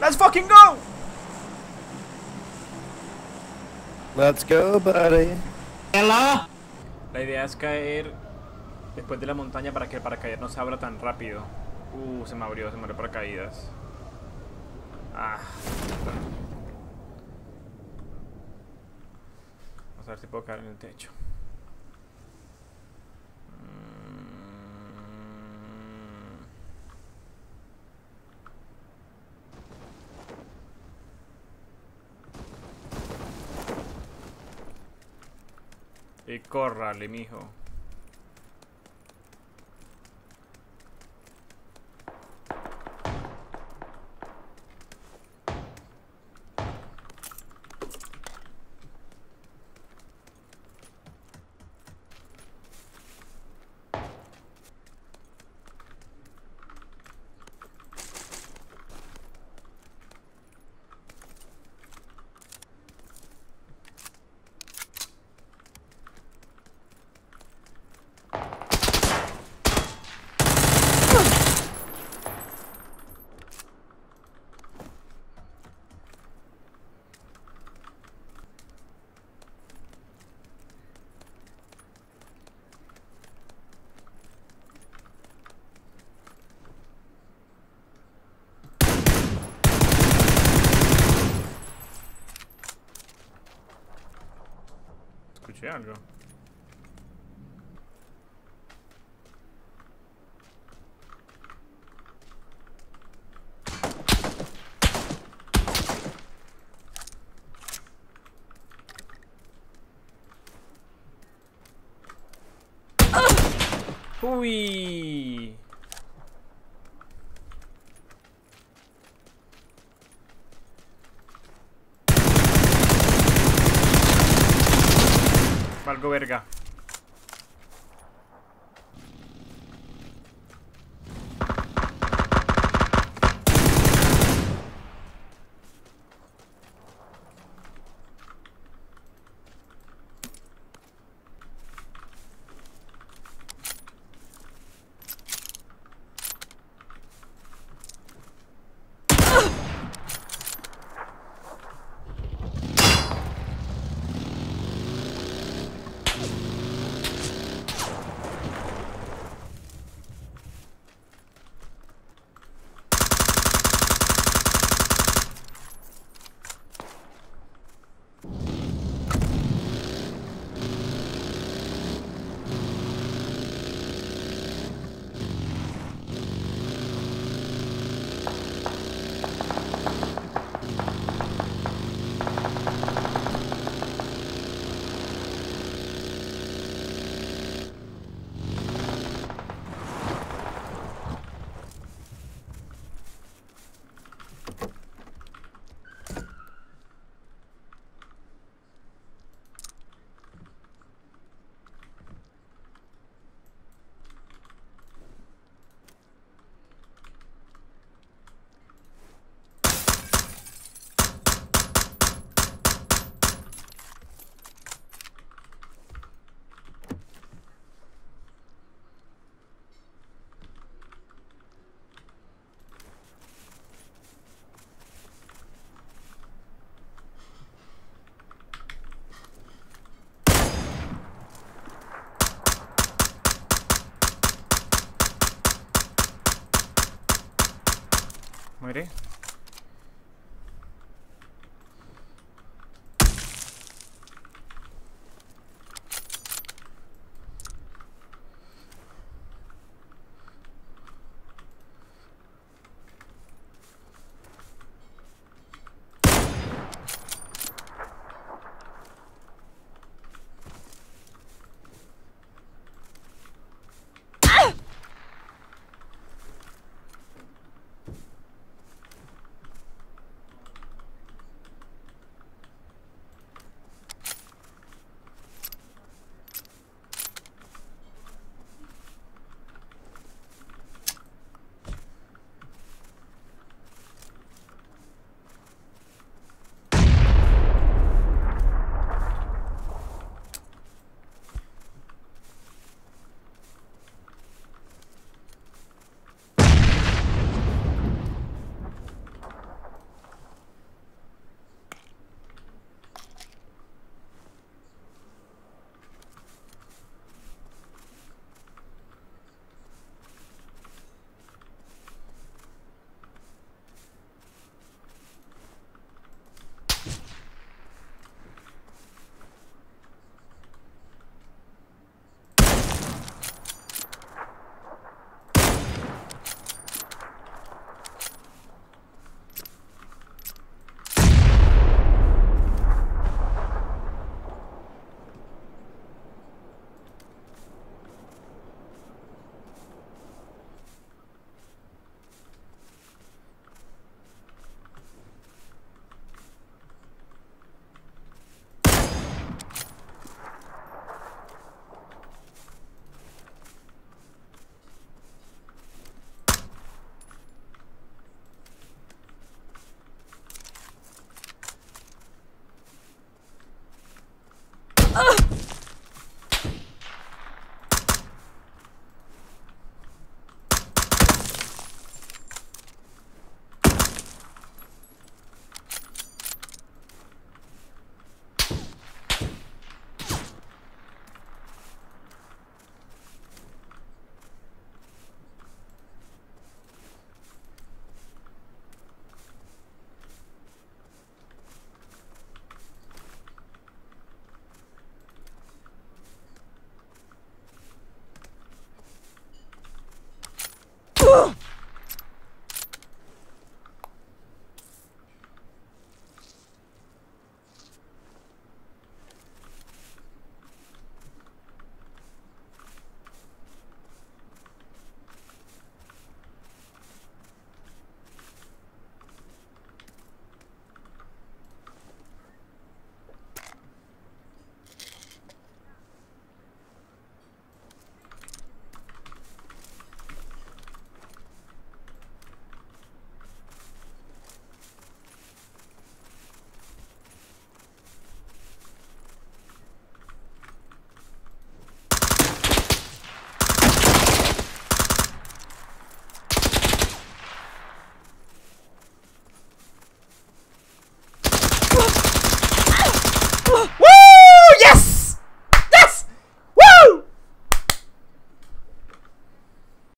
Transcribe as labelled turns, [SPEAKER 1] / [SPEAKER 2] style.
[SPEAKER 1] Let's fucking go.
[SPEAKER 2] Let's go, buddy.
[SPEAKER 1] La idea es caer después de la montaña para que el paracaídas no se abra tan rápido. Uh, se me abrió, se me abrió paracaídas. Ah. Vamos a ver si puedo caer en el techo. Y córrale, mijo. viaggio. Ui! Algo. Verga. 확률이